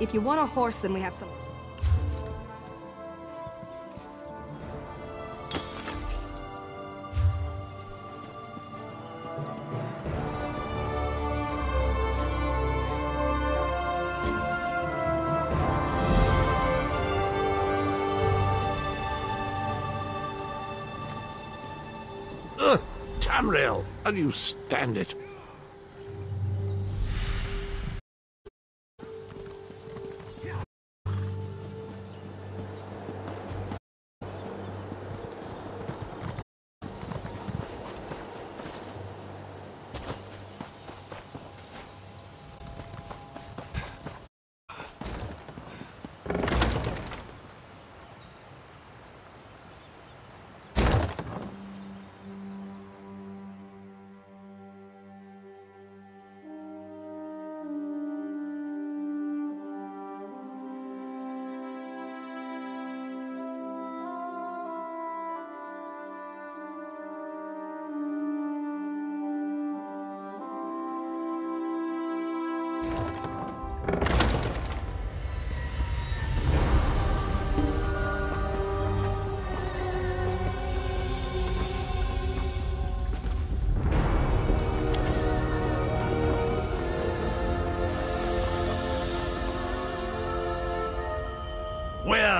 If you want a horse, then we have some. Tamriel, how do you stand it?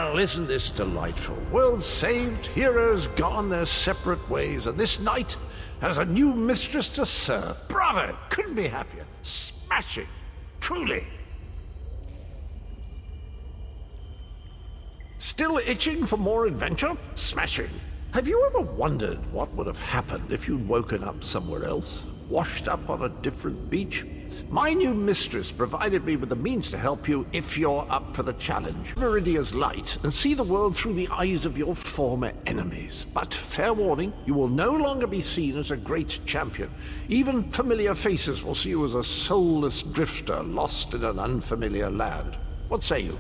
Well, isn't this delightful? World saved, heroes gone their separate ways, and this knight has a new mistress to serve. Bravo! Couldn't be happier. Smashing. Truly. Still itching for more adventure? Smashing. Have you ever wondered what would have happened if you'd woken up somewhere else? Washed up on a different beach? My new mistress provided me with the means to help you if you're up for the challenge. Meridia's light and see the world through the eyes of your former enemies. But fair warning, you will no longer be seen as a great champion. Even familiar faces will see you as a soulless drifter lost in an unfamiliar land. What say you?